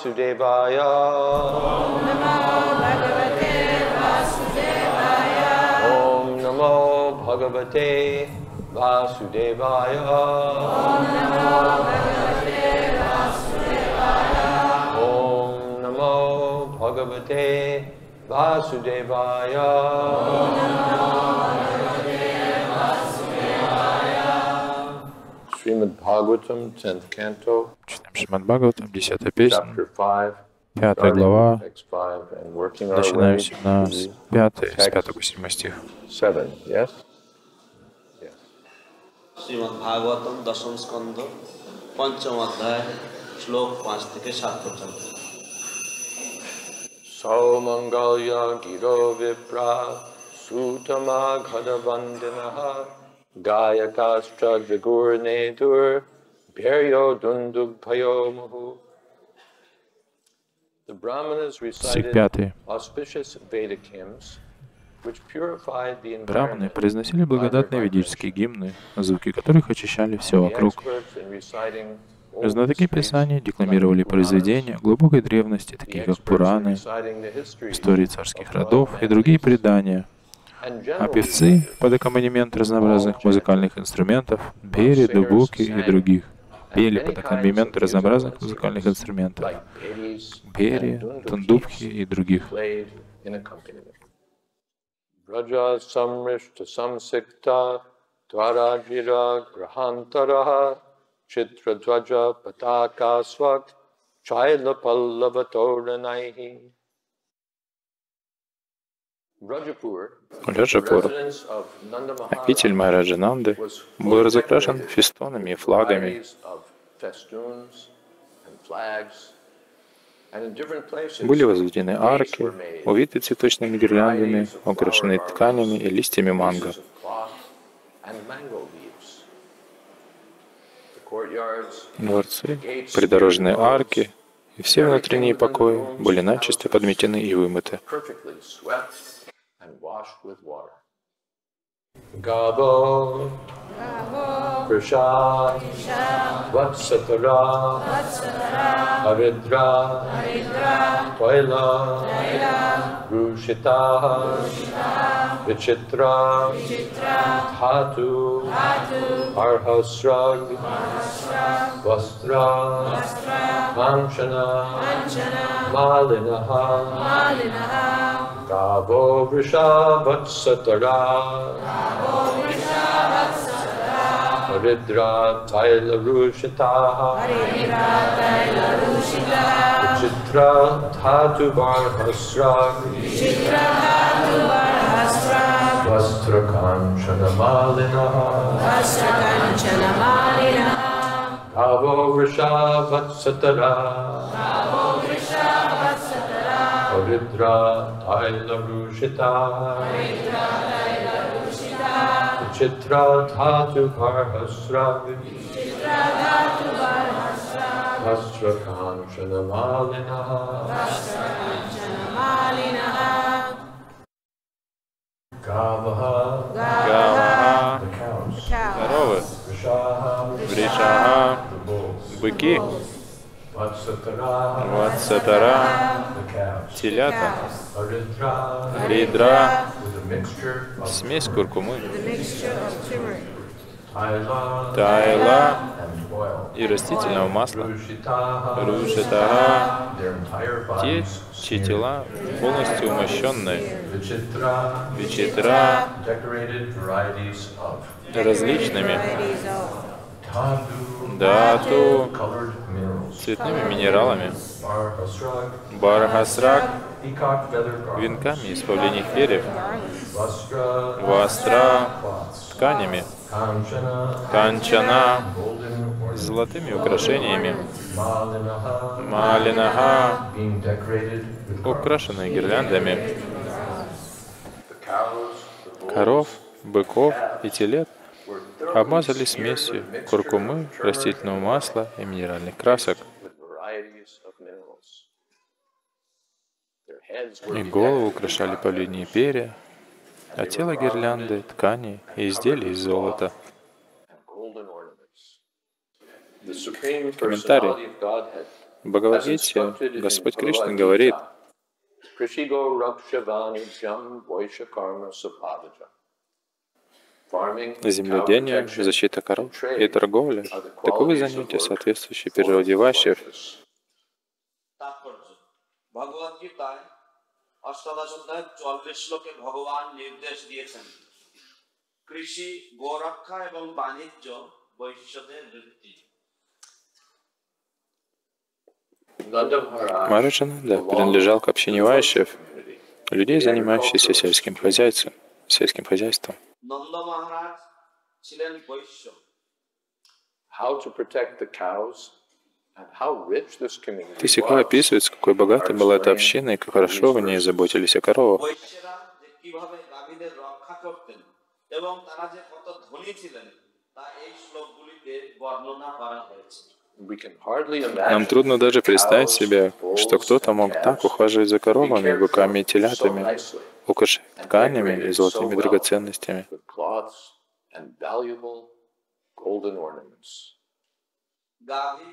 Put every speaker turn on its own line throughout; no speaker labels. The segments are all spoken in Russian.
Vasudevaya. Om Namo Bhagavate Vasudevaya. Om Namo Bhagavate Vasudevaya. Om Namo Bhagavate Vasudevaya.
Om Namo Bhagavate Vasudevaya. Om
Namo Bhagavate
Vasudevaya.
Srimad
Bhagavatam,
10th canto. 5 and working our way
начинаемся на
to the
5, с 5
text
по 7 стих.
7. Yes? Yes.
Shrimad ভাগবতম দশম স্কন্ধ পঞ্চম অধ্যায় শ্লোক পাঁচ থেকে সাত পর্যন্ত
Saumangalya Giro Vipra Sutama Ghadabandinaha Gayakastra Jagurnedur Bheryo
Стих
recited
5.
auspicious Vedic hymns which purified the
Браманы произносили благодатные ведические гимны, звуки которых очищали все вокруг. Знатоки Писания декламировали произведения глубокой древности, такие как Пураны, истории царских родов и другие предания, а певцы под аккомпанемент разнообразных музыкальных инструментов, бери, дубуки и других, пели под аккомпанемент разнообразных музыкальных инструментов, бери,
Dundukis
и других.
grahantaraha chitra dvaja pataka
Раджапур, обитель Махараджа Нанды, был разукрашен фестонами и флагами, Были возведены арки, увиты цветочными гирляндами, украшенные тканями и листьями манго. Дворцы, придорожные арки и все внутренние покои были начисто подметены и вымыты.
washed with water. Gavo, Gavo Prashad, Vatsatara, Avidra, Twaila, Rushita, Vichitra, Hatu. Arhasrag, Vastra, Vanshana, Malinaha, Ravo Vrishavatsattara Haridra Taila Rushita Chitra Dhatu Barhasra Vastrakanchana Malina Vastrakanchana Malina Ravo Vrishavatsattara Haridra Taila Rushita, Chitra Dhatu Barhasra, Vastra Kanchana Malinaha, Gavaha,
Гаваха,
the cows,
коровы,
Vishaha,
Вришага,
the bulls,
быки,
Vatsatara,
Ватсатара,
the calves,
телята, Ридра, смесь куркумы, тайла и растительного масла,
entire
те, тела полностью умощенные, Вичитра, различными дату, цветными минералами,
garments,
венками из павлиних перьев, вастра, тканями, канчана, золотыми украшениями,
garlands.
украшенные гирляндами, коров, быков и телет обмазали смесью куркумы, растительного масла и минеральных красок. И голову украшали павлиньи перья, а тело гирлянды, ткани и изделия из золота. Комментарий. Бхагавадгите Господь Кришна говорит, земледение,
cow protection,
защита коров
and trade
и торговля
are the –
таковы
qualities of
занятия,
work
соответствующие
for
природе вайшев.
Vaishyas.
তাৎপর্য ভগবদ গীতায় অষ্টাদশ অধ্যায় চল্লিশ শ্লোকে ভগবান নির্দেশ দিয়েছেন কৃষি গোরক্ষা এবং বাণিজ্য বৈশ্যদের বৃত্তি
Nanda Maharaj
Махараджананда
belonged
принадлежал к
to
общине
the
вайшев,
community.
людей, занимающихся сельским хозяйством. Сельским хозяйством.
নন্দ মহারাজ ছিলেন বৈশ্য
How to protect the cows and how rich this community
Тысяка
was.
описывает, с какой богатой была эта община и как хорошо в ней заботились о коровах.
বৈশ্যরা যে কিভাবে গাভীদের রক্ষা করতেন এবং তারা যে কত ধনী ছিলেন তা এই শ্লোকগুলিতে বর্ণনা করা হয়েছে
We can hardly
Нам
imagine
трудно даже представить
cows,
себе,
bulls,
что кто-то мог
and
так
calves
ухаживать за
be
коровами,
cared
быками и
for so
телятами,
nicely
украшать
and
тканями и
decorated so
золотыми
well
драгоценностями.
with cloths and valuable golden ornaments.
গাভী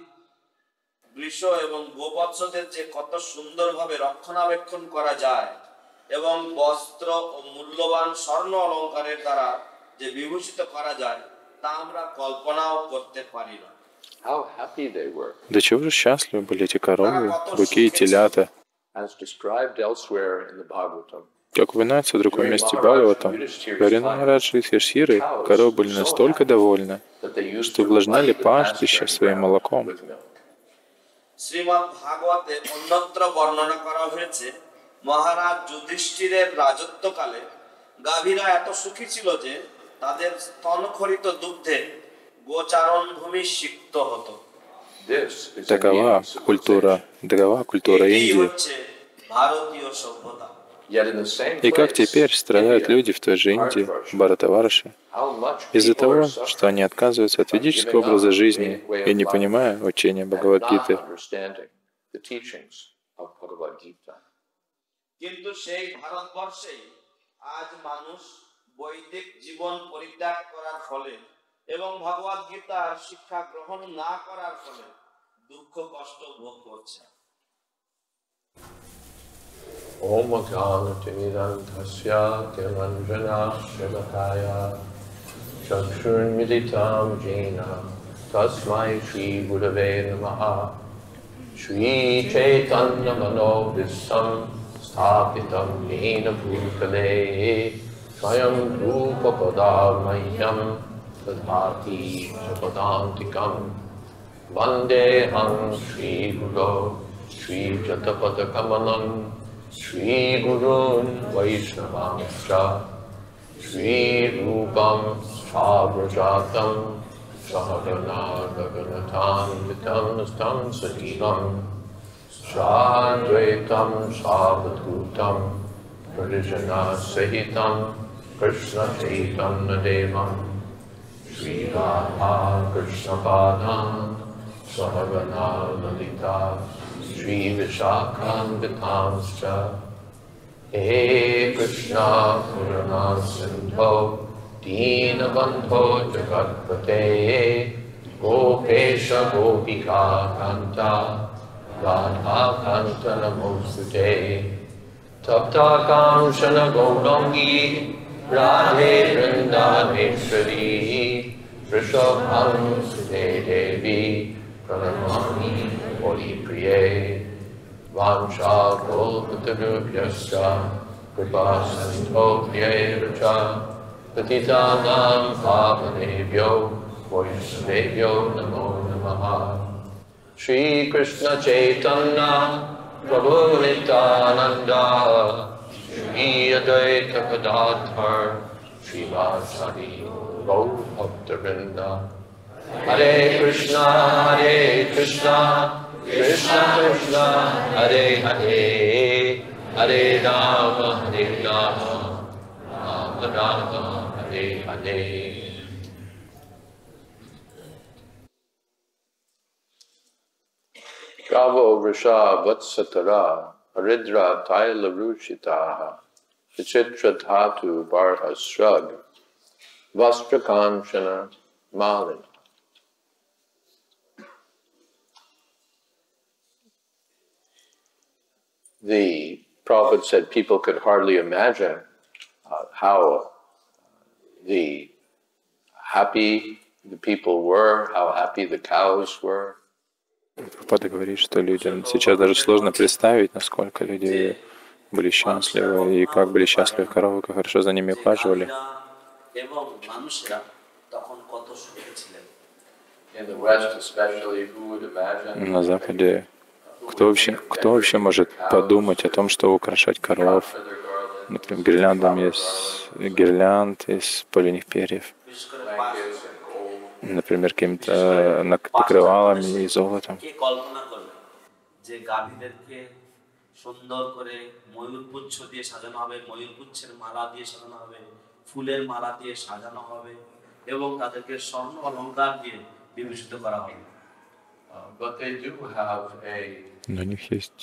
বৃষ এবং গোবৎসদের যে কত সুন্দরভাবে রক্ষণাবেক্ষণ করা যায় এবং বস্ত্র ও মূল্যবান স্বর্ণ অলংকারের দ্বারা যে বিভূষিত করা যায় তা আমরা কল্পনাও করতে পারি না
How happy they were,
До чего же счастливы были эти коровы, быки и телята.
as described elsewhere in the Bhagavatam.
Как упоминается в другом месте Бхагаватам, Гарина Марадж и Юдхишхиры, коровы были настолько довольны,
that they used
что
to
увлажняли
light the
пастбище
pasturing
своим
ground
молоком.
with milk.
শ্রীমৎ ভাগবতে অন্যত্র বর্ণনা করা হয়েছে মহারাজ যুধিষ্ঠিরের রাজত্বকালে গাভীরা এত সুখী ছিল যে তাদের স্তনখরিত দুগ্ধে গোচারণ ভূমি সিক্ত হতো
This is
Такова
Indian
культура, такова культура
এটাই
Индии.
হচ্ছে ভারতীয় সভ্যতা
civilization. Yet in the same
И как
place,
теперь страдают
India,
люди в той же Индии,
Bharatvarsha,
Бхаратаварши,
how much
из-за
people
того,
are suffering
что они отказываются от ведического образа жизни и не понимая учения
and
Бхагавадгиты.
not understanding the teachings of Bhagavad Gita.
কিন্তু এবং ভগবত গীতার শিক্ষা গ্রহণ না করার ফলে দুঃখ কষ্ট ভোগ করছে
ॐ अज्ञानतिमिरन्धस्य तिमञ्जनाश्रमताय चक्षुर्मिलितां येन तस्मै श्रीगुरवे नमः श्रीचैतन्यमनोवृत्तं स्थापितं येन भूतले स्वयं रूपपदा मह्यम् तथापदान्तिकं वन्देऽहं श्रीगुरो श्रीजतपदकमनं श्रीगुरून् वैष्णवांश्च। श्रीरूपं साधुजातं सहजनागरथान्वितं स्तं सजीवं। साद्वैतं सावधूतं प्रजनासहितं कृष्णसहितं न देवम् श्रीराधाकृष्णपादा सहगना ललिता श्रीविशाकान्तकांश्च हे कृष्णा पुरणा सन्धौ दीनबन्धो जगत्पते गोपेश गोपिका कान्ता राधाकान्तन वसुते सप्ताकांशनगौडङ्गी राधे वृन्दानेश्वरी Trishavanus de Devi Pranamani Holi Priye Vamsha Kolpatanubhyasya Kripasanto Pyevacha Patitanam Pavanebhyo Vaishnevyo Namo Namaha. Sri Krishna Chaitanya Prabhu Nityananda Shri Advaita Gadadhar Shri Vasari Gaur Hare Krishna Hare Krishna Krishna Krishna Hare Hare Hare Rama Hare Rama Rama Rama Hare Hare Gavo Risha Vatsatara Haridra Taila Rushitaha Vichitra Dhatu Barha Shrug Vastrakanchana Malina. The Prophet said people could hardly imagine uh, how the happy the people were, how happy the cows were.
Папа говорит, что людям сейчас даже сложно представить, насколько люди были счастливы и как были счастливы коровы, как хорошо за ними ухаживали.
গাভীরা এবং মানুষেরা তখন কত সুখে ছিলেন
In the West, especially, who would imagine
На Западе кто вообще, кто вообще может подумать о том, что украшать коров,
for their garland,
например, гирляндом из гирлянд из поленьих перьев,
বিশেষ করে পা-
blankets and gold?
например, какими-то нак- покрывалами и золотом.
কে কল্পনা করবে যে গাভীদেরকে সুন্দর করে ময়ূরপুচ্ছ দিয়ে সাজানো হবে ময়ূরপুচ্ছের মালা দিয়ে সাজানো হবে ফুলের মালা দিয়ে সাজানো হবে এবং তাদেরকে স্বর্ণ অলঙ্কার দিয়ে বিভূষিত করা হবে
Uh, but they do have a,
Но у них есть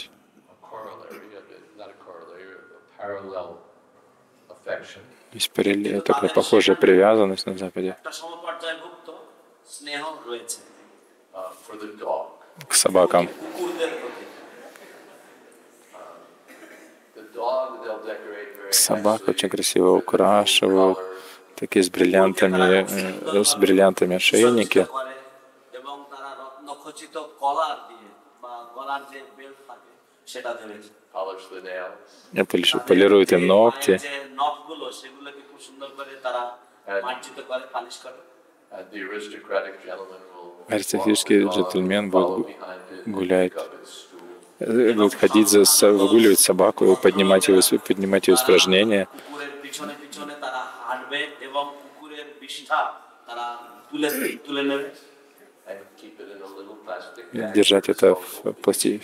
a corollary, of it, not a corollary, a parallel affection.
есть параллель, такая похожая привязанность на Западе
একটা সমপর্যায়ভুক্ত
Собаку
очень красиво украшивал, такие с бриллиантами, э, с бриллиантами ошейники. Это лишь полирует им ногти. Аристократический джентльмен будет гулять
pick up his stool.
Э, Будет ходить за со- выгуливать собаку, поднимать ее, с- поднимать ее упражнения,
কুকুরের পিছনে পিছনে তারা হাঁটবে এবং কুকুরের বিষ্ঠা তারা তুলে তুলে নেবে
and keep it in a little plastic bag.
держать это в пласти-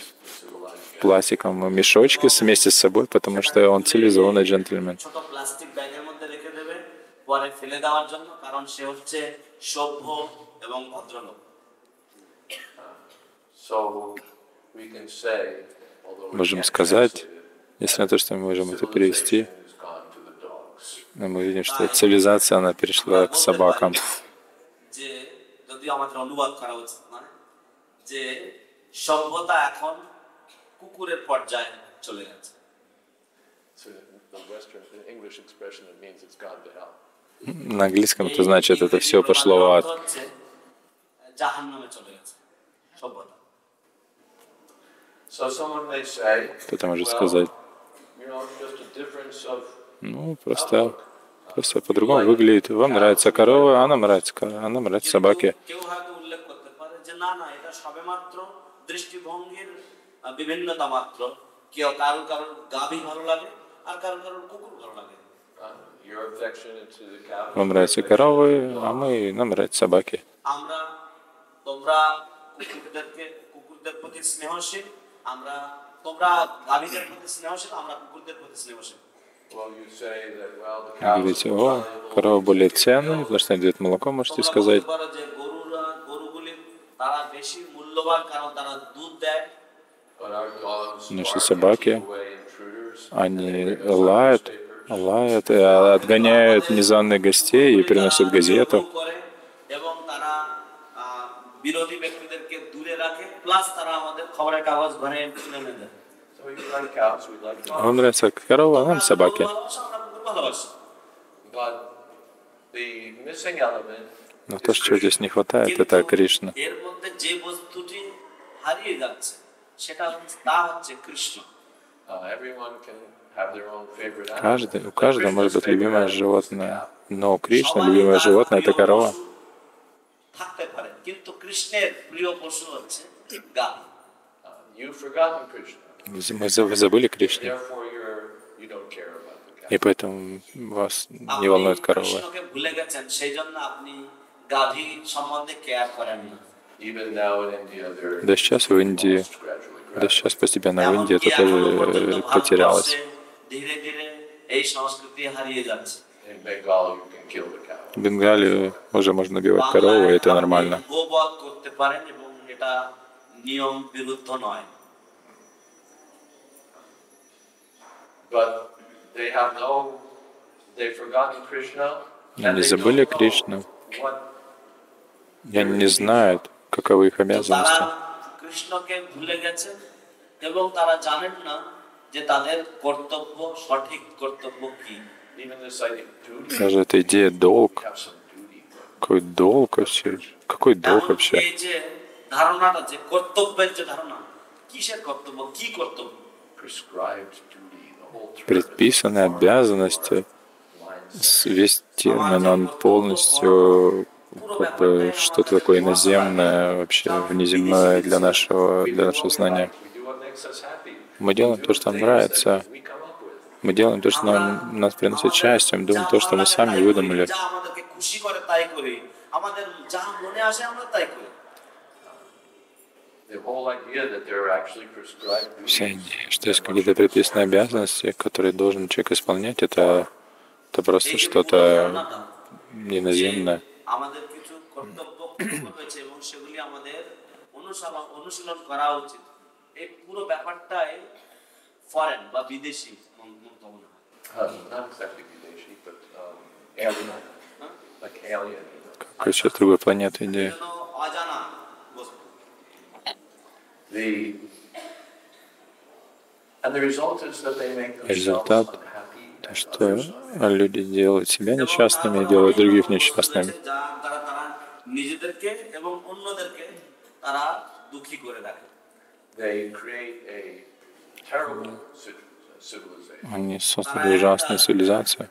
в пластиковом мешочке вместе с собой, потому что он цивилизованный джентльмен.
ছোট প্লাস্টিক ব্যাগের মধ্যে রেখে দেবে পরে ফেলে দেওয়ার জন্য কারণ সে হচ্ছে সভ্য এবং ভদ্রলোক
So
можем сказать, если на то, что мы можем это перевести, мы видим, что цивилизация, она перешла к собакам. На английском это значит, это все пошло в ад. Кто-то может сказать, ну, просто, просто по-другому выглядит. Вам нравится корова, а нам нравится, а нам нравятся
а собаки.
Вам нравятся коровы, а мы, нам нравятся собаки.
আমরা তোমরা কুকুরদেরকে কুকুরদের প্রতি স্নেহশীল আমরা তোমরা গাভীদের প্রতি স্নেহশীল আমরা কুকুরদের প্রতি স্নেহশীল
Well, you say that, well, the
Вы
cows
говорите,
are
о,
valuable,
корова более ценная, потому что она дает молоко, можете
তোমরা
сказать.
বলতে পারো যে গরুরা গরুগুলি তারা বেশি মূল্যবান কারণ তারা দুধ দেয়
but our dogs
Наши
are
собаки,
keep away intruders.
Они лают, лают, и отгоняют незваных гостей и приносят газету.
বিরোধী ব্যক্তিদেরকে দূরে রাখে প্লাস তারা আমাদের খবরের কাগজ ঘরে তুলে এনে দেয়
So we like cows, we like dogs.
Вам нравится корова, а нам
তোমরা
собаки.
গরু ভালোবাসো, আমরা কুকুর ভালোবাসি
But the missing element
Но то, чего здесь не хватает, это Кришна.
এর মধ্যে যে বস্তুটি হারিয়ে যাচ্ছে সেটা হচ্ছে তা হচ্ছে Krishna
Uh, everyone can have their own favorite animal.
Каждый, у каждого может быть любимое животное. Но у Кришны любимое животное – это корова.
থাকতে পারে কিন্তু কৃষ্ণের প্রিয় পশু হচ্ছে গাভী
Uh, you've forgotten Krishna.
Мы за- вы забыли Кришну,
Therefore, you're you don't care about the cow.
и поэтому вас не волнует
আপনি
корова.
কৃষ্ণকে ভুলে গেছেন সেই জন্য আপনি গাভী সম্বন্ধে কেয়ার করেন না
Even now in India, they're
Да сейчас в Индии,
lost gradually.
да сейчас постепенно в Индии это
এমনকি
тоже
এখনো পর্যন্ত
э, потерялось.
ভারতবর্ষে ধীরে ধীরে এই সংস্কৃতি হারিয়ে যাচ্ছে
In Bengal, you can kill the cow.
В Бенгалии уже можно убивать корову, и это
বাংলায়
нормально.
আপনি গোবধ করতে পারেন এবং এটা নিয়ম বিরুদ্ধ নয়
But they have no, they've forgotten Krishna. and
Они
they
забыли
don't know
Кришну.
What
И они не знают, каковы их
তো তারা
обязанности.
কৃষ্ণকে ভুলে গেছেন এবং তারা জানেন না যে তাদের কর্তব্য সঠিক কর্তব্য কি
даже эта идея долг. Какой долг вообще? Какой долг вообще? Предписанные обязанности, весь термин, он полностью как бы что-то такое иноземное, вообще внеземное для нашего, для нашего знания. Мы делаем то, что нам нравится. мы делаем то, что нам, нас приносит счастье, мы делаем то, что мы сами выдумали.
যা আমাদেরকে খুশি করে তাই করি আমাদের যা মনে আসে আমরা তাই করি
The whole idea that there are actually prescribed
Вся
duties.
идея, что есть какие-то предписанные обязанности, которые должен человек исполнять, это, это просто
এই যে
что-то
ধারণাটা,
иноземное.
যে আমাদের কিছু কর্তব্য রয়েছে এবং সেগুলি আমাদের অনুসরণ অনুশীলন করা উচিত এই পুরো ব্যাপারটাই ফরেন বা বিদেশি মন- মনে
как сейчас другой планеты идея. Результат, что люди делают себя несчастными, делают других несчастными.
They create a terrible situation.
Они создали ужасную цивилизацию.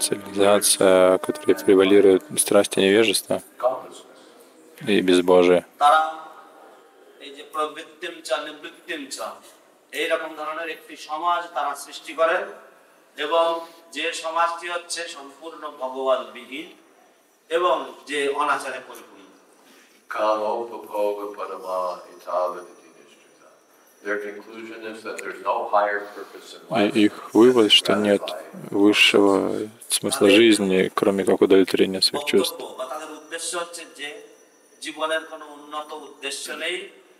Цивилизация, которая превалирует страсти невежества и безбожие.
তারা এই যে প্রবৃত্তিম চা নিবৃত্তিম চা এইরকম ধরনের একটি সমাজ তারা সৃষ্টি করে এবং যে সমাজটি হচ্ছে সম্পূর্ণ ভগবান বিহীন এবং যে অনাচারে পরিপূর্ণ
Kalopakoga padama itaviditi nishchita. Their conclusion is that there's no higher purpose in
И
life.
их вывод, что нет высшего смысла жизни, кроме как удовлетворения своих чувств.
বক্তব্য বা তাদের উদ্দেশ্য হচ্ছে যে জীবনের কোনো উন্নত উদ্দেশ্য নেই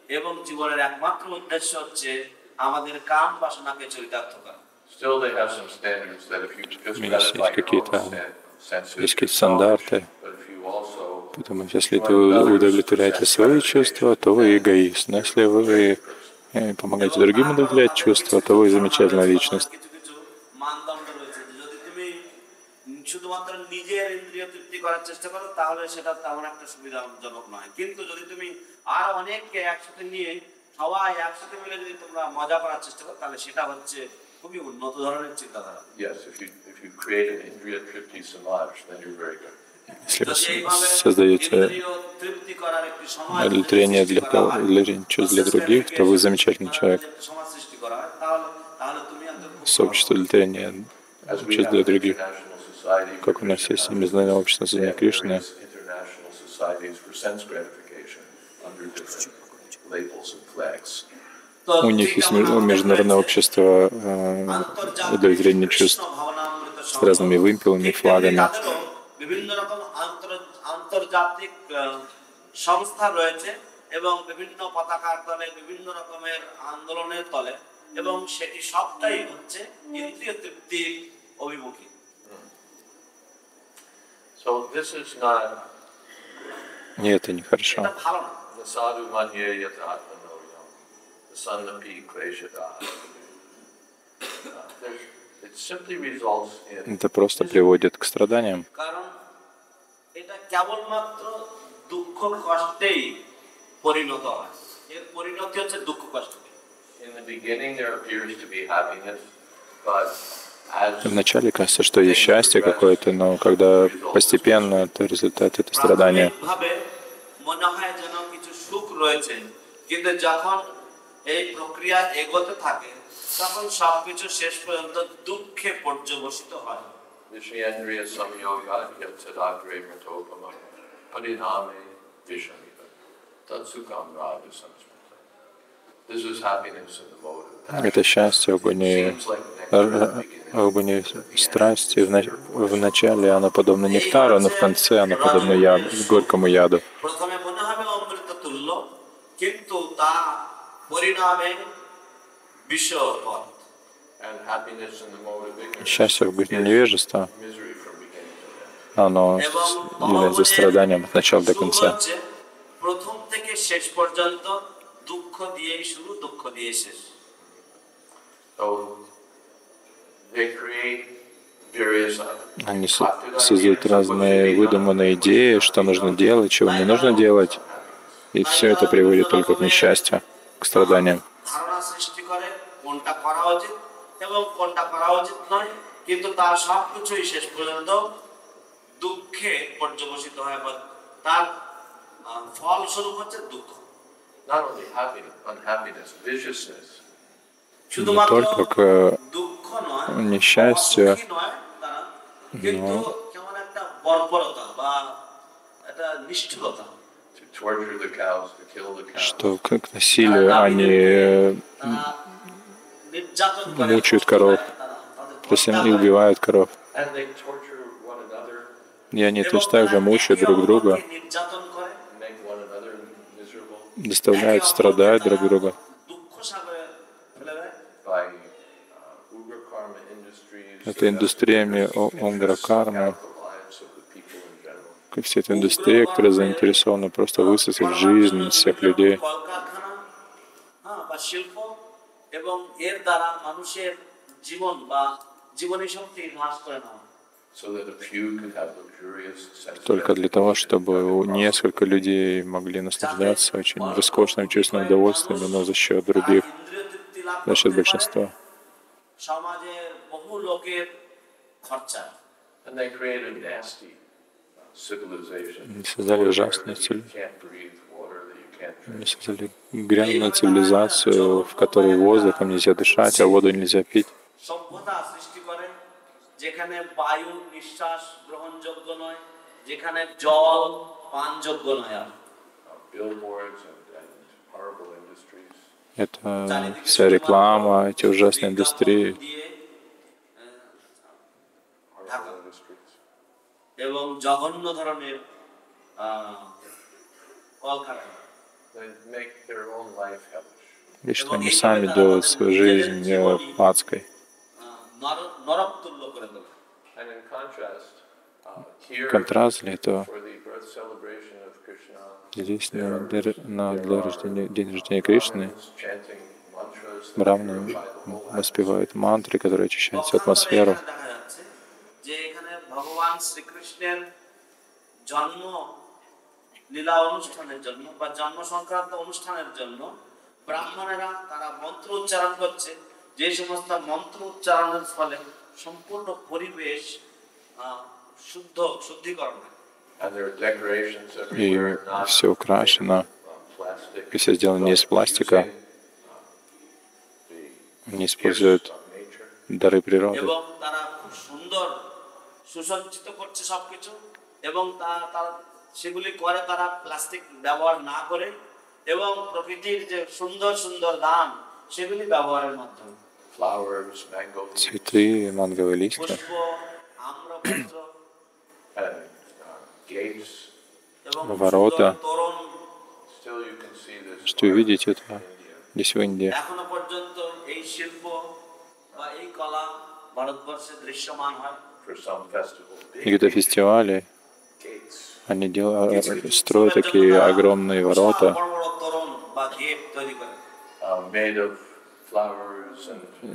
এবং জীবনের একমাত্র উদ্দেশ্য হচ্ছে আমাদের কাম বাসনাকে চরিতার্থ করা
Still, they have some standards that if you just
Есть
gratify your own
какие-то-
sen- senses,
есть какие-то
you're
стандарты.
selfish. But if you also
Поэтому если вы удовлетворяете свои чувства, то вы эгоист. Но если вы э, помогаете другим удовлетворять чувства, то вы замечательная личность.
কিছু কিছু মানদণ্ড রয়েছে যে যদি তুমি শুধুমাত্র নিজের ইন্দ্রিয় তৃপ্তি করার চেষ্টা করো তাহলে সেটা তেমন একটা সুবিধাজনক নয় কিন্তু যদি তুমি আর অনেককে একসাথে নিয়ে সবাই একসাথে মিলে যদি তোমরা মজা করার চেষ্টা করো তাহলে সেটা হচ্ছে খুবই উন্নত ধরনের চিন্তাধারা
Yes, if you, if you create an Indriya Tripti Samaj, then you're very good.
Если вы
যদি
с-
এইভাবে
создаете
ইন্দ্রিয় তৃপ্তি করার একটি সমাজ
удовлетворение для,
সৃষ্টি করা
кого-
হয়,
удовлетворение чувств для других, то вы замечательный человек.
যদি একটা সমাজ সৃষ্টি করা হয়, তাহলে তাহলে তুমি একজন খুব
Сообщество удовлетворения
As we
чувств
have
для
an
других.
international society for
Как у нас есть
Krishna
Международное общество
consciousness,
Сознания
they have
Кришны, у них
ঠিক
есть
তেমন
меж-
আমাদের
международное
রয়েছে
общество э,
আন্তর্জাতিক
удовлетворения чувств
কৃষ্ণ ভাবনামৃত
с
সংঘ।
разными вымпелами,
ঠিক
флагами.
তেমনি তাদেরও বিভিন্ন রকম আন্তর- আন্তর্জাতিক আহ, সংস্থা রয়েছে এবং বিভিন্ন পতাকার তলে বিভিন্ন রকমের আন্দোলনের তলে এবং সেটি সবটাই হচ্ছে ইন্দ্রিয় তৃপ্তির অভিমুখী
So this is not
И это нехорошо.
এটা ভালো না
the sadhu manye yat atmano yam, the sannapi kleshada. It simply results in
Это просто приводит к страданиям.
কারণ এটা কেবলমাত্র দুঃখ কষ্টেই পরিণত হয় এর পরিণতি হচ্ছে দুঃখ কষ্ট
In the beginning, there appears to be happiness, but as
Вначале кажется, что есть счастье какое-то, но когда постепенно, то результат это страдания.
প্রাথমিকভাবে মনে হয় যেন কিছু সুখ রয়েছে কিন্তু যখন এই প্রক্রিয়া এগোতে থাকে তখন সবকিছু শেষ পর্যন্ত দুঃখে পর্যবসিত হয়
Vishayendriya samyoga yatsadagre mritopama pariname vishamiva tatsukam raja samsmita. This is happiness in the mode of passion.
Это счастье в агонии,
Seems like nectar in the beginning.
в агонии страсти. В, нач- в начале оно подобно нектару, но в конце оно подобно яду, горькому яду.
પરિણામે
Счастье в глубине невежества, оно является страданием от начала до конца. Они создают разные выдуманные идеи, что нужно делать, чего не нужно делать, и все это приводит только к несчастью. страданиям.
ধারণা সৃষ্টি করে কোনটা করা উচিত এবং কোনটা করা উচিত নয় কিন্তু তার সব কিছুই শেষ পর্যন্ত দুঃখে পর্যবসিত হয় বা তার আহ, ফলস্বরূপ হচ্ছে দুঃখ
not only happiness, unhappiness, viciousness.
শুধুমাত্র
только к,
দুঃখ নয়
несчастью,
অসুখী নয় তারা কিন্তু কেমন একটা বর্বরতা বা একটা নিষ্ঠুরতা
что как насилие они
а
мучают коров,
то
есть
они
убивают коров. И они точно так же мучают друг друга, доставляют страдать друг друга. Это индустриями
Онгракармы, и
вся эта индустрия, которая заинтересована просто высосать жизнь всех людей. Только для того, чтобы несколько людей могли наслаждаться очень роскошным чувственным удовольствием, но за счет других, за счет большинства.
And they create a nasty
Они создали ужасную
That you
цивили-
can't breathe water, that you can't drink.
Они создали грязную цивилизацию, в которой воздухом нельзя дышать, а воду нельзя пить.
সভ্যতা সৃষ্টি করে যেখানে বায়ু নিঃশ্বাস গ্রহণযোগ্য নয় যেখানে জল পানযোগ্য নয় আর
Uh, billboards and, and horrible industries.
Это вся реклама, эти ужасные индустрии.
এবং জঘন্য ধরনের আহ, কলকারখানা
They make their own life hellish.
И что они сами делают свою жизнь э, адской.
আহ, নর- নরক তুল্য করে দেবে
And in contrast, uh, here
Контраст для этого
for the birth celebration of Krishna,
здесь на, для- на для рождения, день рождения Кришны
chanting mantras that
брамны
purify the whole
воспевают мантры, которые очищают всю атмосферу.
এখানে দেখা যাচ্ছে যে এখানে ভগবান শ্রীকৃষ্ণের জন্ম লীলা অনুষ্ঠানের জন্য বা জন্ম সংক্রান্ত অনুষ্ঠানের জন্য ব্রাহ্মণেরা তারা মন্ত্র উচ্চারণ করছে যে সমস্ত মন্ত্র উচ্চারণের ফলে সম্পূর্ণ পরিবেশ আহ, শুদ্ধ শুদ্ধিকরণ হয়।
And there are decorations
И
everywhere, not
все украшено,
uh, plastic.
и все сделано не из пластика,
Using, uh, the
не
gifts
используют
of nature.
дары природы.
সুসজ্জিত করছে সবকিছু এবং তা- তারা সেগুলি করে তারা প্লাস্টিক ব্যবহার না করে এবং প্রকৃতির যে সুন্দর সুন্দর দান সেগুলি ব্যবহারের মাধ্যমে
Flowers, mango leaves,
Цветы, манговые листья.
পুষ্প আম্রপত্র
and uh, gates.
এবং
Ворота.
সুন্দর তোরণ
Still, you can see this.
Что увидите это здесь в Индии.
এখনো পর্যন্ত এই শিল্প বা এই কলা ভারতবর্ষে দৃশ্যমান হয়
какие-то фестивали, они делают, э, строят такие огромные ворота,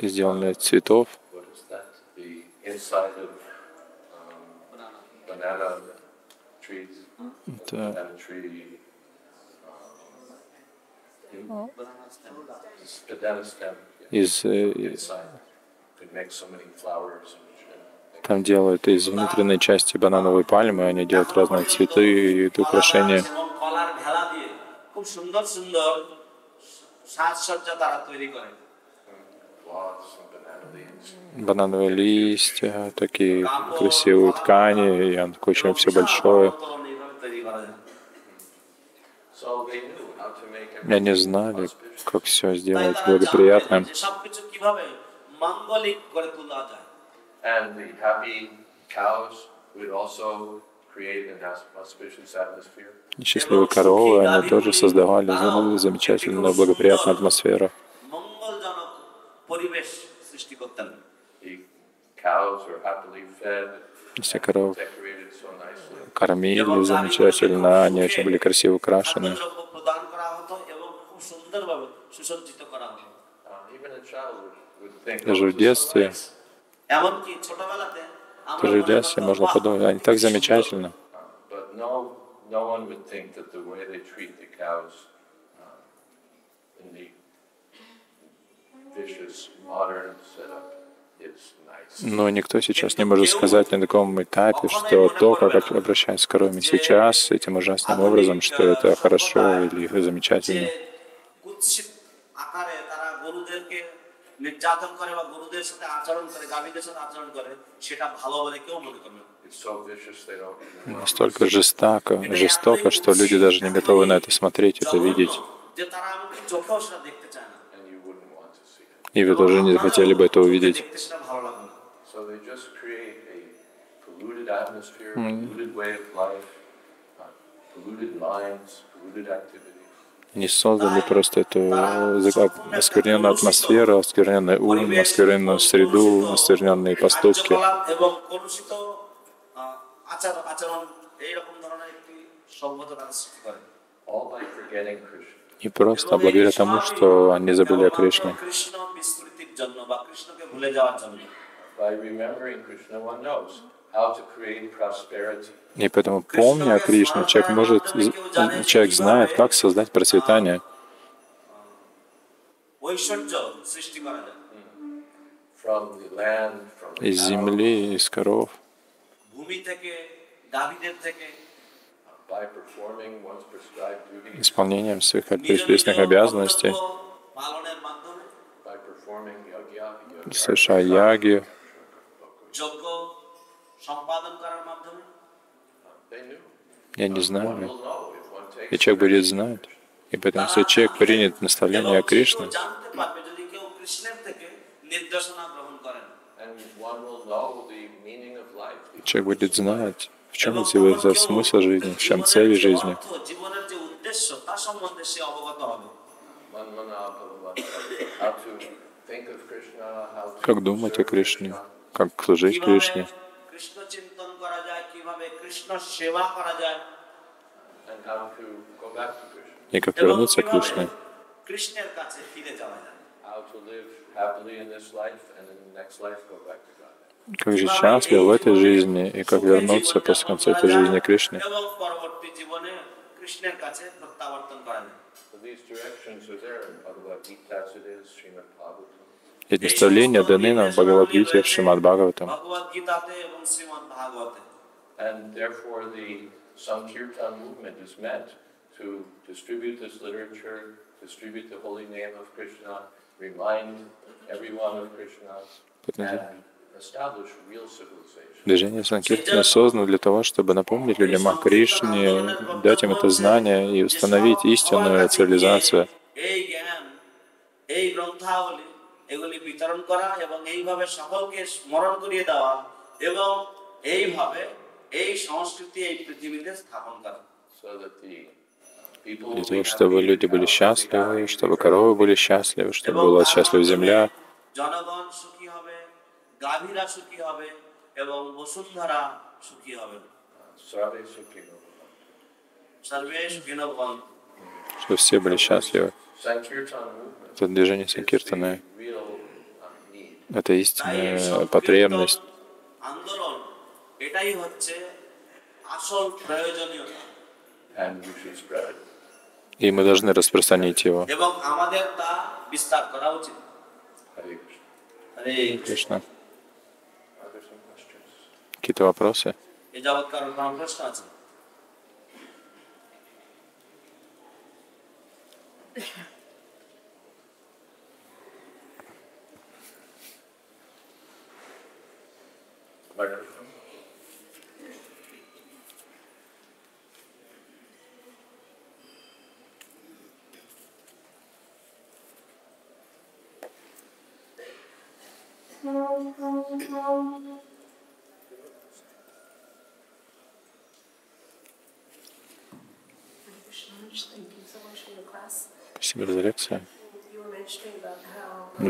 сделанные из цветов. Это из э, там делают из внутренней части банановой пальмы, они делают разные цветы и украшения. Банановые листья, такие красивые ткани, и он такое очень все большое. Я
не
знали, как все сделать благоприятным.
And the happy cows would also
и счастливые коровы, они тоже создавали замечательную, благоприятную атмосферу. Все коровы кормили замечательно, они очень были красиво украшены. Даже в детстве то
же
можно подумать, они так замечательно. Но никто сейчас не может сказать на таком этапе, что то, как обращаются с коровами сейчас, этим ужасным образом, что это хорошо или замечательно.
নির্যাতন করে বা গরুদের সাথে আচরণ করে গাভীদের সাথে আচরণ করে সেটা ভালো বলে কেউ মনে করবে না।
It's so vicious they don't even want
Настолько жестоко, жестоко, что люди даже не готовы на это смотреть, это видеть.
যে তারা এমনকি চোখেও সেটা দেখতে চায় না
and you wouldn't want to see it.
И вы тоже не хотели бы это увидеть.
দেখতে
не создали просто эту э, оскверненную атмосферу, оскверненный ум, оскверненную среду, оскверненные поступки. И просто благодаря тому, что они забыли о Кришне.
By remembering Krishna, one knows.
И поэтому, помня Кришну, человек может, человек знает, как создать процветание. Из земли, из коров. Исполнением своих предписанных обязанностей, совершая яги, я не знаю. И человек будет знать. И поэтому, если человек принят наставление о Кришне, человек будет знать, в чем
его
смысл жизни, в чем цель жизни. Как думать о Кришне, как служить Кришне.
কৃষ্ণ চিন্তন করা যায় কিভাবে কৃষ্ণ সেবা করা যায়।
и как вернуться к Кришне. Как жить счастливо в этой жизни и как вернуться после конца этой жизни к Кришне. Эти наставления даны нам в Бхагавадгите, в Шримад Бхагаватам. Движение Санкиртана создано для того, чтобы напомнить людям о Кришне, дать им это знание и установить истинную цивилизацию.
এই জ্ঞান এই গ্রন্থাবলী এগুলি বিতরণ করা এবং এইভাবে সকলকে স্মরণ করিয়ে দেওয়া এবং এইভাবে এই সংস্কৃতি এই পৃথিবীতে স্থাপন করা
So that the people
Для
will
того,
be
чтобы
happy,
люди были
cows will be
счастливы,
happy,
чтобы коровы были счастливы, чтобы была счастлива земля,
জনগণ সুখী হবে গাভীরা সুখী হবে এবং বসুন্ধরা সুখী হবে
Sarve Sukhino.
সর্বে সুখিনো ভবন্তু।
чтобы все были счастливы.
Sankirtan movement
Это движение
is
Это истинная потребность. И мы должны распространить его. Кришна. Какие-то вопросы?
Yeah.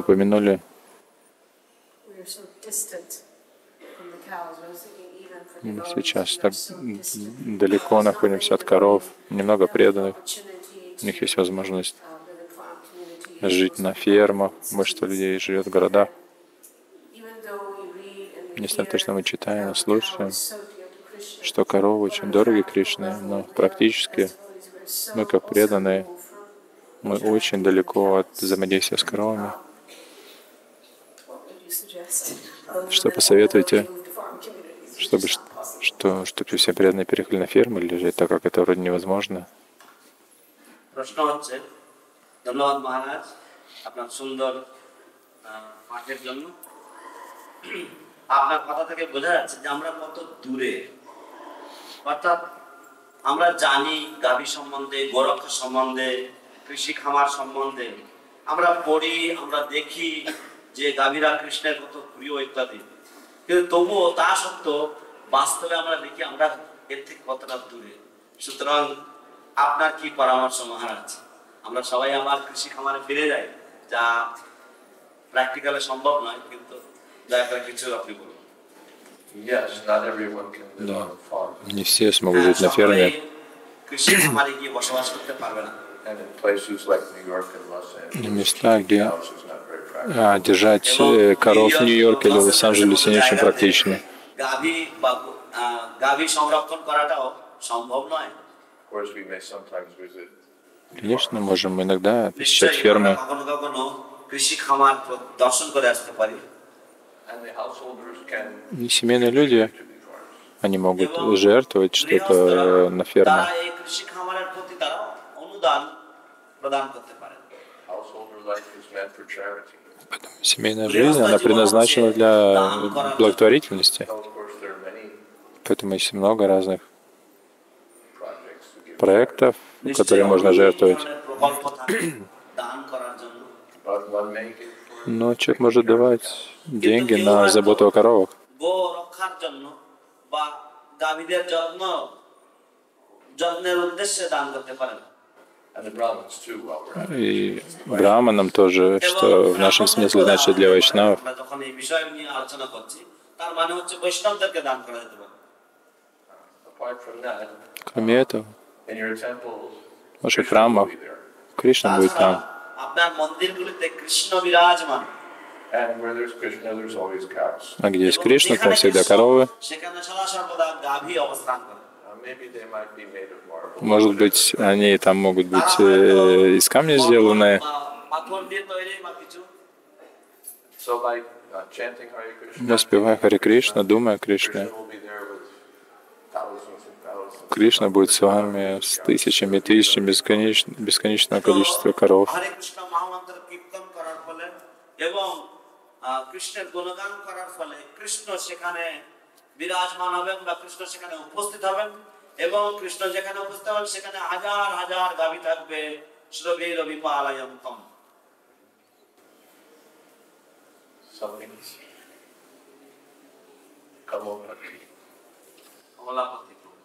for
мы сейчас так далеко находимся от коров, немного преданных, у них есть возможность
uh,
жить на фермах, большинство людей живет в городах. Несмотря на то, что мы читаем и слушаем, что коровы очень
on
дороги
practical
Кришне,
level,
но практически мы, как преданные, мы очень далеко от взаимодействия с коровами.
What would you suggest? Other
Что
than
посоветуете,
all move to farm communities, which
чтобы,
is
ш-
not possible.
что, чтобы все преданные переехали на ферму или жить, так как это вроде невозможно?
প্রশ্ন হচ্ছে ধন্যবাদ মহারাজ আপনার সুন্দর আহ, পাঠের জন্য আপনার কথা থেকে বোঝা যাচ্ছে যে আমরা কত দূরে অর্থাৎ আমরা জানি গাভী সম্বন্ধে গোরক্ষা সম্বন্ধে কৃষি খামার সম্বন্ধে আমরা পড়ি আমরা দেখি যে গাভীরা কৃষ্ণের কত প্রিয় ইত্যাদি কিন্তু তবুও তা সত্ত্বেও বাস্তবে আমরা দেখি আমরা এর থেকে কতটা দূরে সুতরাং আপনার কি পরামর্শ মহারাজ আমরা সবাই আমার কৃষি খামারে ফিরে যাই যা প্র্যাকটিক্যালে সম্ভব নয় কিন্তু দয়া করে কিছু আপনি বলুন
Yes, not everyone can live
Да.
on a farm.
Не все смогут жить на
সকলেই
ферме.
কৃষি খামারে গিয়ে বসবাস করতে পারবে না
And in places like New York and Los Angeles,
Места, где А, держать э, коров в Нью-Йорке или в Лос-Анджелесе не очень практично. Конечно, можем иногда посещать фермы. И семейные люди, они могут жертвовать что-то на ферме.
Life is meant for charity.
Семейная жизнь, она предназначена для благотворительности.
So, of course, there are many
Поэтому есть много разных
projects to give.
проектов,
নিশ্চয়ই
которые можно
অনেক
жертвовать.
ধরনের প্রকল্প থাকে দান করার জন্য
But one may give for
Но человек может давать деньги на заботу о коровах.
গো রক্ষার জন্য বা গাভীদের যত্ন যত্নের উদ্দেশ্যে দান করতে পারেন
и браманам тоже, что в нашем смысле значит для вайшнавов. Кроме этого, в ваших храмах Кришна будет там. А где есть Кришна, там всегда коровы. Может быть, они там могут быть э, из камня сделаны. Воспевая Хари Кришна, думая о Кришне, Кришна будет с вами с тысячами и тысячами бесконеч... бесконечного количества коров.
Krishna Gunagan Karar Fale, Krishna বিরাজমান হবেন বা কৃষ্ণ সেখানে উপস্থিত হবেন এবং কৃষ্ণ যেখানে উপস্থিত হবেন সেখানে হাজার হাজার গাভী থাকবে। শ্রবী রবি পালায়ন্তম. কমলাপতি।
খুব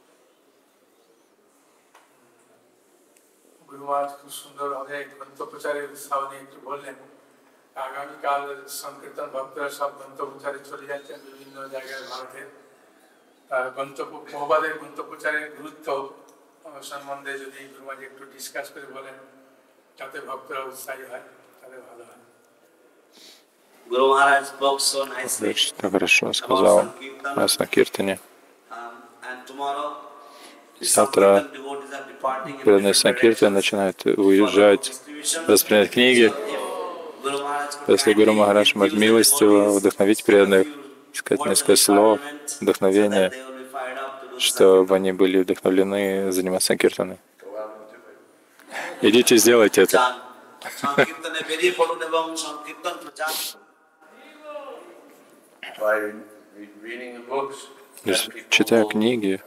একটু বললেন। আগামীকাল সংকীর্তন ভক্তরা সব গ্রন্থ প্রচারে চলে যাচ্ছেন বিভিন্ন জায়গায় ভারতের। আহ, গ্রন্থ মহবাদের গ্রন্থ প্রচারের গুরুত্ব আহ, সম্বন্ধে যদি গুরুমাজি একটু ডিসকাস করে বলেন যাতে ভক্তরা উৎসাহী হয় তাহলে ভালো হয়
Guru Maharaj spoke so nicely.
Очень так хорошо сказал нас на Киртане.
Um, and tomorrow, the
Завтра
Sankirtan devotees are departing in
Преданные
different
Санкиртан
directions
начинают
for the
уезжать,
distribution.
распространять книги.
If Guru Maharaj could
Если Гуру
kindly
Махарадж может
introduce the
милостиво
devotees
вдохновить
with a
преданных,
few
сказать несколько слов вдохновения, чтобы они были вдохновлены заниматься
киртаной.
Идите, сделайте это. Читая книги,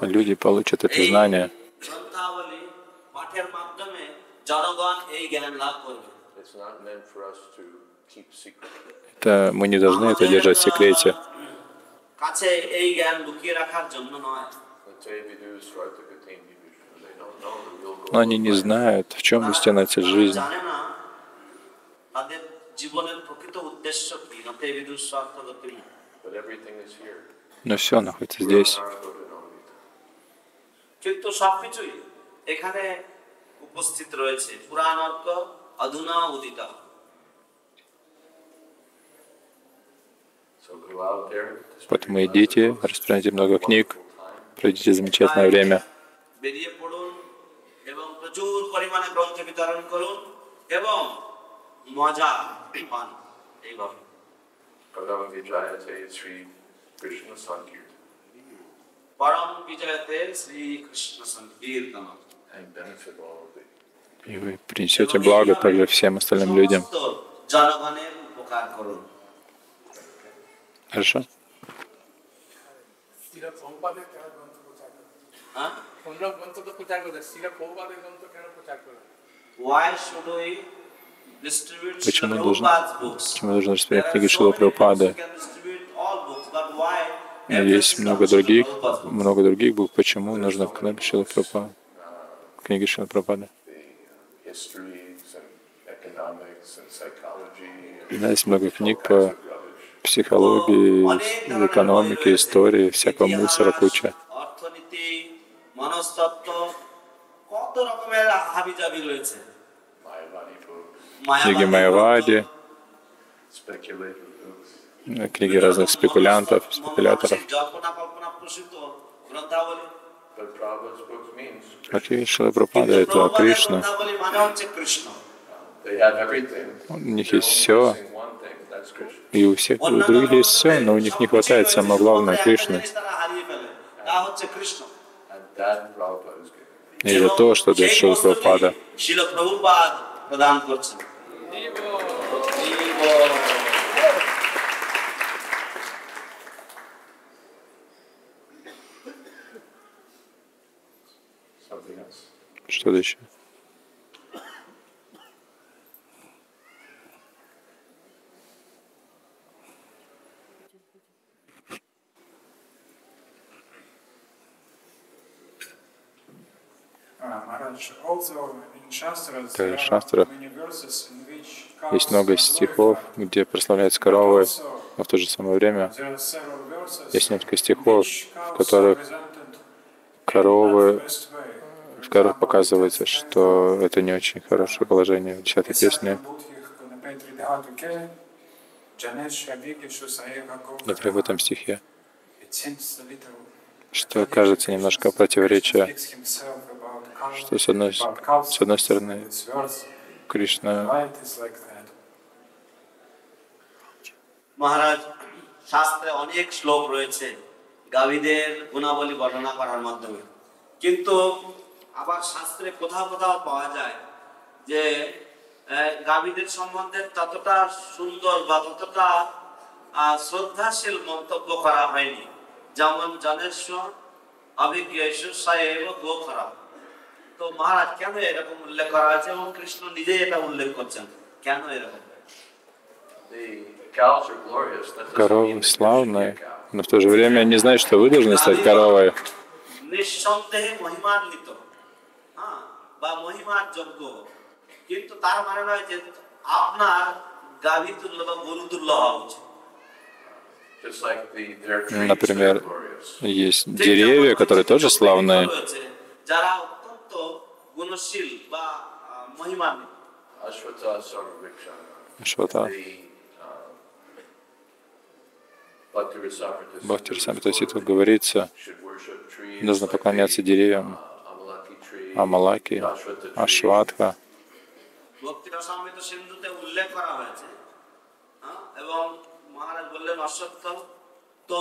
люди получат это знание.
It's not meant for us to keep secret
Это мы не должны это держать в секрете.
কাছে এই জ্ঞান লুকিয়ে রাখার জন্য নয়
The Tevidus, Svartakatini, they don't know the real
Но они не знают, в чем истинная цель
তারা
жизни.
জানে না জীবনের প্রকৃত উদ্দেশ্য কি নতে বিদুষ অর্থগতি
But everything is here.
Но все находится здесь.
কিন্তু সবকিছুই এখানে উপস্থিত রয়েছে পুরাণ অর্থ অধুনা উদিত
Поэтому идите, распространите много книг, проведите замечательное время.
বেরিয়ে পড়ুন এবং প্রচুর পরিমাণে গ্রন্থ বিতরণ করুন এবং মজা পান এইভাবে
Param Vijayate Sri Krishna Sankirtan
পরম বিজয়তে শ্রী কৃষ্ণ সংকীর্তন
and benefit all of the
И вы принесете благо также всем остальным людям.
সমস্ত জনগণের উপকার করুন
Хорошо? Почему должен, почему должен распространять книги
Шила
Прабхупады? Есть много других, много других букв. Почему нужно в книге Шила Прабхупады? Книги Шила Прабхупады. Да, есть много книг по психологии, экономики, истории, всякого мусора куча. Книги Майвади, книги разных спекулянтов, спекуляторов. Какие Шила Прабхупада — это Кришна. У них есть все, и у всех у других есть все, но у них не хватает самого главного Кришны. И это то, что для Шила Прабхупада. Что-то еще. Также в шастрах Есть много стихов, где прославляются коровы, но в то же самое время есть несколько стихов, в которых коровы, в которых показывается, что это не очень хорошее положение. В десятой песне, например, в этом стихе, что кажется немножко противоречие, что с одной, с одной стороны Кришна
মহারাজ শাস্ত্রে অনেক শ্লোক রয়েছে গাভীদের গুণাবলী বর্ণনা করার মাধ্যমে কিন্তু আবার শাস্ত্রে কোথাও কোথাও পাওয়া যায় যে আহ, গাভীদের সম্বন্ধে ততটা সুন্দর বা ততটা আহ, শ্রদ্ধাশীল মন্তব্য করা হয়নি যেমন জনেশ্বর অভিজ্ঞ সাহেব গো খারাপ তো মহারাজ কেন এরকম উল্লেখ করা হয়েছে এবং কৃষ্ণ নিজেই এটা উল্লেখ করছেন কেন এরকম
The cows are glorious. That doesn't mean
коровы
that you should be a
славные,
cow.
но в то же время не знают, что вы должны стать коровой.
নিঃসন্দেহে মহিমান্বিত হ্যাঁ বা মহিমার যোগ্য কিন্তু তার মানে নয় যে আপনার গাভী তুল্য বা গরু তুল্য হওয়া উচিত
Just like the, their trees
Например,
are glorious.
Есть
ঠিক
деревья,
যেমন
которые
কিছু
тоже
কিছু
славные,
বৃক্ষ রয়েছে, যারা অত্যন্ত গুণশীল বা আহ, মহিমান্বিত
Ashwata Sarvriksha.
что-то.
The uh, Bhakti Rasamrita
Бхакти
Sindhu
Расамритаситу говорится,
should worship trees
нужно
like
поклоняться
the,
деревьям
uh, Amalaki tree,
Амалаки,
Ashwata tree,
Ашватха,
ভক্তি রসামৃত সিন্ধুতে উল্লেখ করা হয়েছে হ্যাঁ? এবং মহারাজ বললেন অশ্বত্থ তো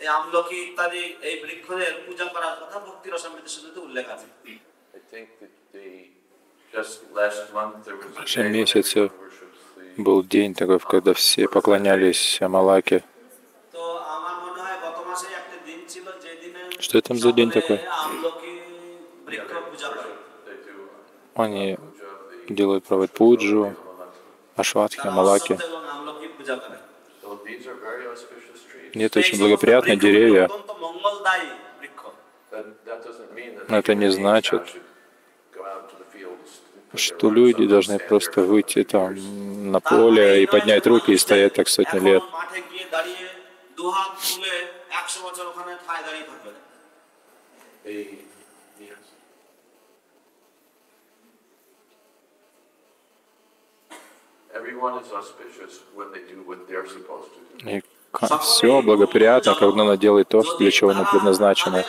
এই আমলকি ইত্যাদি এই বৃক্ষদের পূজা করার কথা ভক্তি রসামৃত সিন্ধুতে উল্লেখ আছে
I think that the, just last month there was a
прошлом
day when
месяце
everyone worships the
был день такой, когда все поклонялись Амалаке.
তো আমার মনে হয় গত মাসে একটা দিন ছিল যে দিনে
Что это там за день
সকলে
такой?
আমলকি বৃক্ষ পূজা করে
they do
Они
puja of the
делают, проводят пуджу, Ашватхи,
তারা
Амалаки.
Нет,
очень благоприятные деревья. Но это не значит, что люди должны просто выйти там на поле и поднять руки и стоять так сотни лет. И все благоприятно, когда она делает то, для чего она предназначена.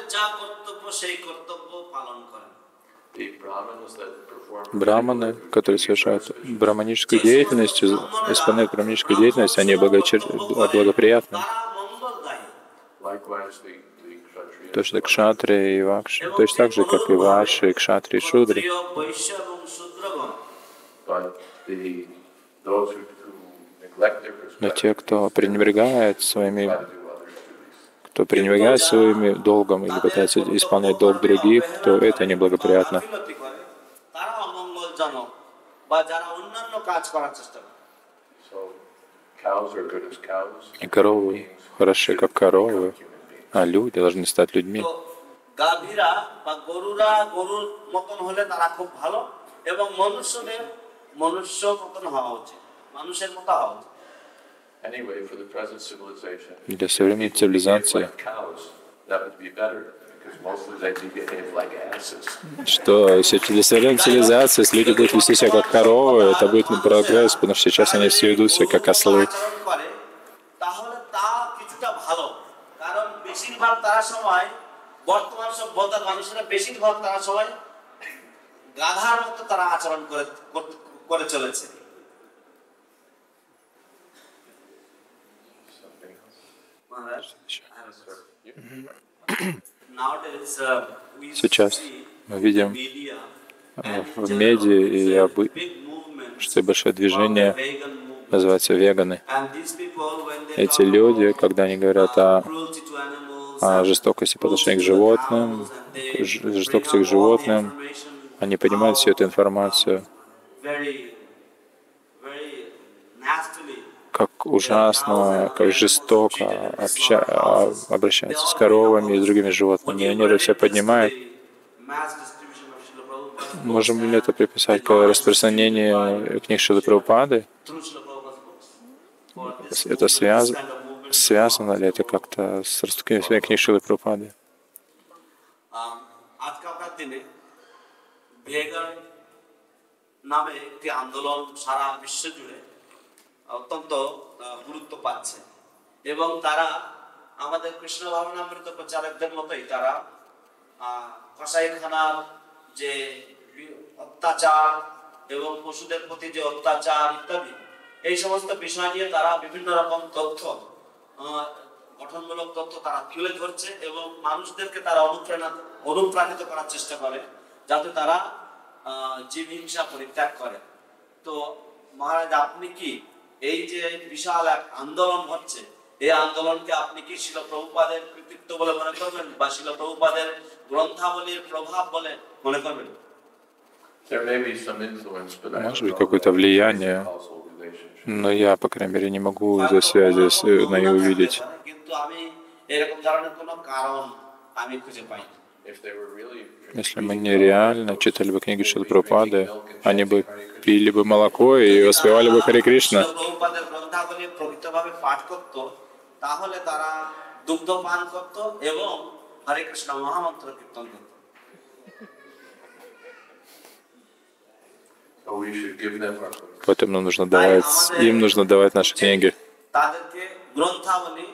Браманы, которые совершают браманическую деятельность, исполняют браманическую деятельность, они благочер... благоприятны. Точно кшатри и вакши. Точно так же, как и ваши, кшатри и шудри.
But the, those who, who
Но
perspective
те, кто пренебрегает своими,
try to do other duties.
кто пренебрегает своими долгом или пытается исполнять долг других, то это неблагоприятно.
গাফিলতি করে, তারা অমঙ্গলজনক বা যারা অন্যান্য কাজ করার চেষ্টা করে
So cows are good as cows.
И коровы хороши, как коровы,
Human beings.
а люди должны стать людьми.
তো গাভীরা বা গরুরা গরুর মতন হলে তারা খুব ভালো এবং মনুষ্যদের মনুষ্য মতন হওয়া উচিত মানুষের মতো হওয়া উচিত
Для современной
behave
цивилизации,
like cows, that would be better, because mostly they do behave like asses.
что если для современной цивилизации, если люди будут вести себя как коровы, это будет на прогресс, потому что сейчас они все ведут себя как ослы.
আচরণ করে তাহলে তা কিছুটা ভালো কারণ বেশিরভাগ তারা সময় বর্তমান সভ্যতার মানুষেরা বেশিরভাগ তারা সময় গাধার মতো তারা আচরণ করে করতে- করে চলেছে
Сейчас мы видим э, в медиа и обы- что большое движение называется веганы. Эти люди, когда они говорят о, о жестокости по отношению к животным, жестокости к животным, они понимают всю эту информацию,
very, very nastily
как ужасно, как жестоко обща- а, обращаются с коровами и с другими животными. И они это все поднимают. Можем ли это приписать к распространению книг Шилы Прабхупады? Это связ... связано ли это как-то с распространением книг Шилы Прабхупады?
আজকালকার দিনে ভেগান নামে একটি আন্দোলন সারা বিশ্ব জুড়ে অত্যন্ত গুরুত্ব পাচ্ছে। এবং তারা আমাদের কৃষ্ণ ভাবনামৃত প্রচারকদের মতোই তারা কসাইখানার যে অত্যাচার এবং পশুদের প্রতি যে অত্যাচার ইত্যাদি, এই সমস্ত বিষয় নিয়ে তারা বিভিন্ন রকম তথ্য গঠনমূলক তথ্য তারা তুলে ধরছে এবং মানুষদেরকে তারা অনুপ্রেরণা, অনুপ্রাণিত করার চেষ্টা করে, যাতে তারা জীব হিংসা পরিত্যাগ করে। তো মহারাজ, আপনি কি এই যে বিশাল এক আন্দোলন হচ্ছে এই আন্দোলনকে আপনি কি শিল প্রভুপাদের কৃতিত্ব বলে মনে করবেন বা শিল প্রভুপাদের গ্রন্থাবলীর প্রভাব বলে মনে করবেন
There may be some influence, but I
Может
don't
быть,
know
какое-то
that
влияние.
causal relationship.
Но я, по крайней мере, не могу за связи с- на ней увидеть. Если бы они реально читали бы книги Шилпрапады, они бы пили бы молоко и воспевали бы Хари Кришна. Поэтому нам нужно давать, им нужно давать наши книги.
গ্রন্থাবলী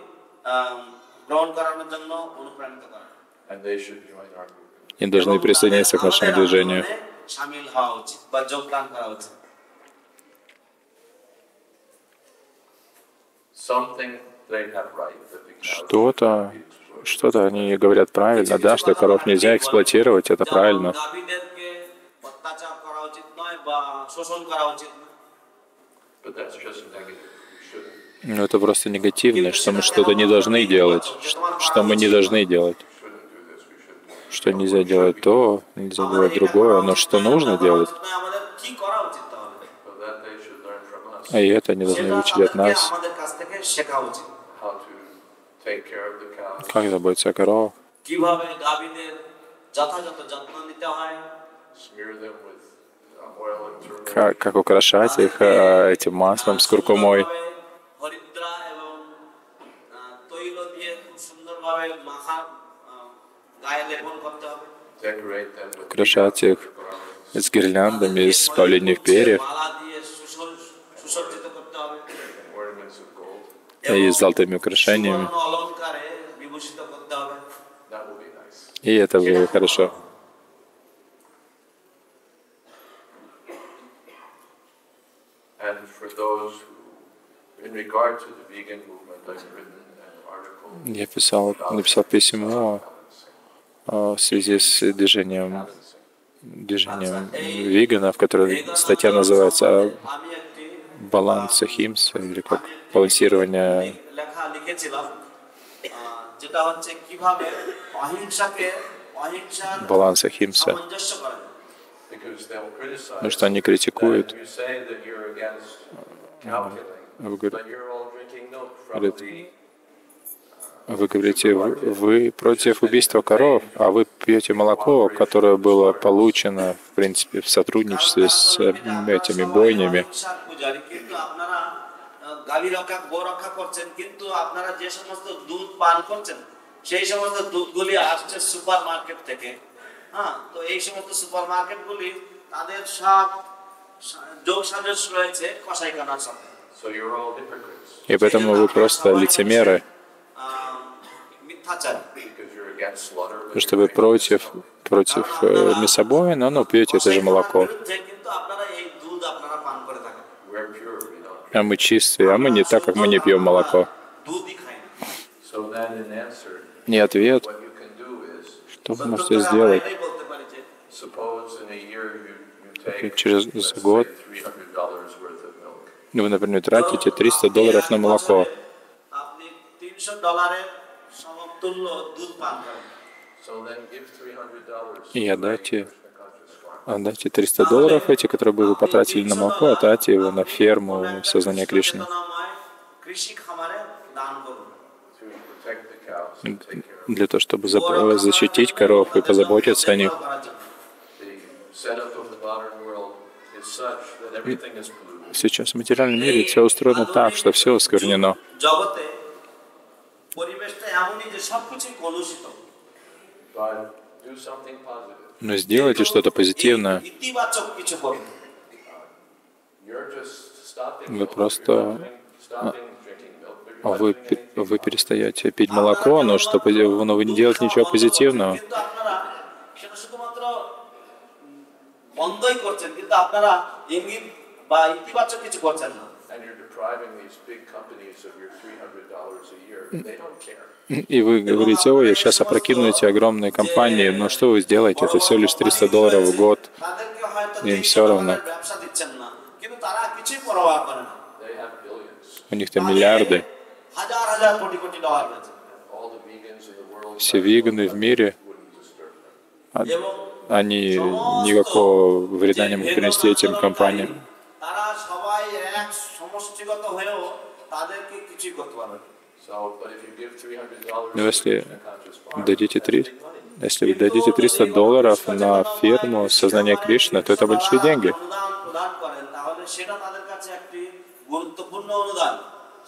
গ্রহণ করানোর জন্য অনুপ্রাণিত করা
и должны присоединиться к нашему движению. Что-то, что-то они говорят правильно, да, что коров нельзя эксплуатировать, это правильно. Но ну, это просто негативно, что мы что-то не должны делать, что мы не должны делать что нельзя делать то, нельзя делать другое, но что нужно делать. А и это они должны учить от нас. Как заботиться о коровах? Как, как украшать их э, этим маслом с куркумой украшать их с гирляндами, с павлиньих перьев и золотыми украшениями. И это было хорошо. Я писал, написал письмо а, в связи с движением, движением веганов, которое статья называется о химса или как балансирование баланса химса. Потому ну, что они критикуют. Вы говорите, Вы говорите, вы, вы против убийства коров, а вы пьете молоко, которое было получено, в принципе, в сотрудничестве с э, этими бойнями.
অহিংসার পূজারী, কিন্তু আপনারা আহ, গাভী রক্ষা গো রক্ষা করছেন কিন্তু আপনারা যে সমস্ত দুধ পান করছেন সেই সমস্ত দুধগুলি আসছে সুপার মার্কেট থেকে হ্যাঁ তো এই সমস্ত সুপার মার্কেটগুলি তাদের সব সা- যোগ সাজস রয়েছে কসাইখানার সাথে
So you're all hypocrites
И поэтому вы просто лицемеры, что вы против, против э, мясобоя, но ну, пьете это же молоко. А мы чистые, а мы не так, как мы не пьем молоко. Не ответ, что вы можете сделать? Через год вы, например, тратите 300 долларов на молоко. И отдайте, отдайте 300 долларов эти, которые бы вы потратили на молоко, а отдайте его на ферму
в сознание Кришны.
Для того, чтобы защитить коров и позаботиться о них. Сейчас в материальном мире все устроено так, что все осквернено
জগতে পরিবেশটা এমনই যে সবকিছুই কলুষিত
But do something positive.
Но сделайте что-то позитивное.
এই ইতিবাচক কিছু করুন
You're just stopping.
Вы
milk.
просто
You're not doing- stopping drinking milk, but you're
а
not
вы,
doing
пи-
anything
вы перестаете пить молоко, но, что, пози- но вы не делаете ничего позитивного.
কিন্তু আপনারা সেটা শুধুমাত্র উম, বন্ধই করছেন কিন্তু আপনারা ইঙ্গিত বা ইতিবাচক কিছু করছেন না
And you're
и вы говорите, ой, я сейчас опрокину эти огромные компании, но что вы сделаете? Это всего лишь 300 долларов в год. Им все равно. У них там миллиарды. Все веганы в мире, а они никакого вреда не могут принести этим компаниям.
তারা সবাই এক সমষ্টিগত হয়েও তাদেরকে কিছুই করতে পারবে না।
So, but if you give three hundred dollars.
Но если дадите три, если вы дадите 300 долларов на ферму сознания Кришны, то это большие деньги.
অনুদান প্রদান করেন তাহলে সেটা তাদের কাছে একটি গুরুত্বপূর্ণ অনুদান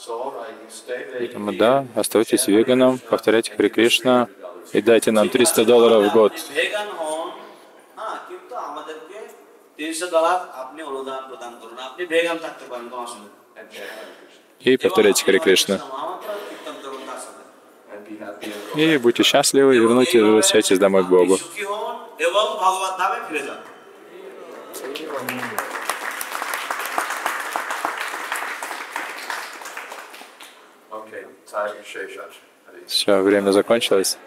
So, all right, you stay there.
Поэтому да, оставайтесь веганом, повторяйте Хари Кришна и дайте нам 300 долларов в год.
ভেগান হন হ্যাঁ কিন্তু আমাদেরকে তিনশো ডলার আপনি অনুদান প্রদান করুন আপনি ভেগান থাকতে পারেন কোনো অসুবিধা
и повторяйте Харе Кришна. И будьте счастливы, и вернуть, возвращайтесь домой к Богу. Все, время закончилось.